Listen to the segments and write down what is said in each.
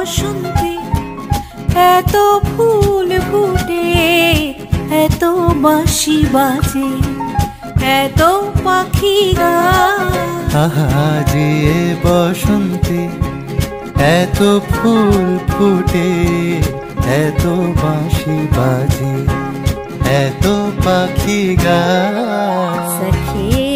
বসন্তে এত ফুল ফুটে এত বাঁশি বাজে এত পাখি আহা যে বসন্তে এত ফুল ফুটে এত বাঁশি বাজে এত পাখি গা সখী।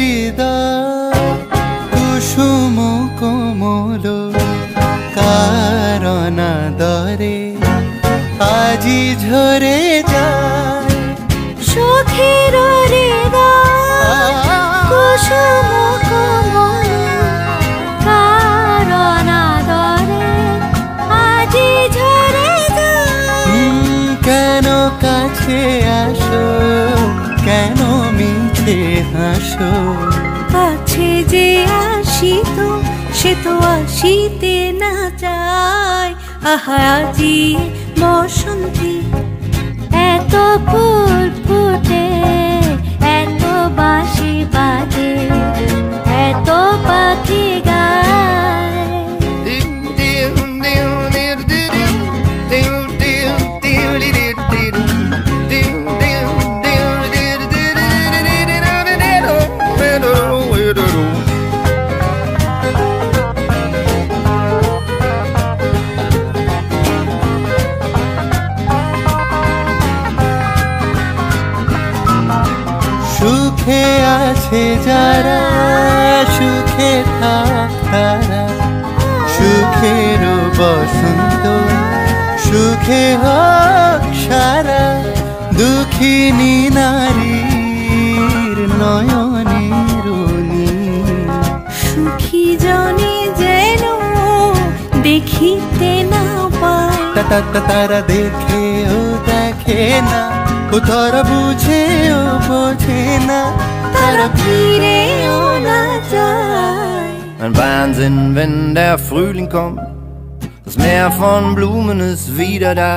হৃদয় কুসুম কোমল কারণ দরে আজি ঝরে যায়। সুখের হৃদয় কুসুম কোমল কারণ আদরে আজি ঝরে যায়। কেন কাছে আসো? হাসো কাছে যে আসিত সে তো আসিতে না চায়। আহা আজি বসন্তী এত আছে যারা সুখে থাক তারা সুখের বসন্ত সুখে হোক সারা দুঃখিনী নারীর নয়নের। সুখী জনে যেন দেখিতে না পায় তারা দেখে ও দেখে না ও তারা বুঝে ও বোঝে না তারা ফিরেও না যায় Ein Wahnsinn, wenn der Frühling kommt. Das Meer von Blumen ist wieder da.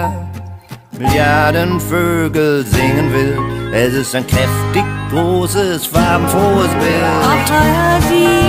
Milliarden Vögel singen wild. Es ist ein kräftig, großes, farbenfrohes Bild. আহাজি বসন্তে